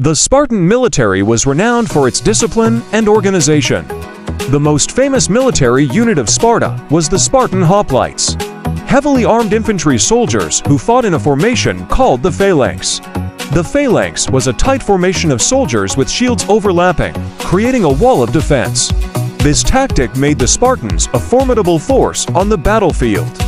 The Spartan military was renowned for its discipline and organization. The most famous military unit of Sparta was the Spartan Hoplites, heavily armed infantry soldiers who fought in a formation called the phalanx. The phalanx was a tight formation of soldiers with shields overlapping, creating a wall of defense. This tactic made the Spartans a formidable force on the battlefield.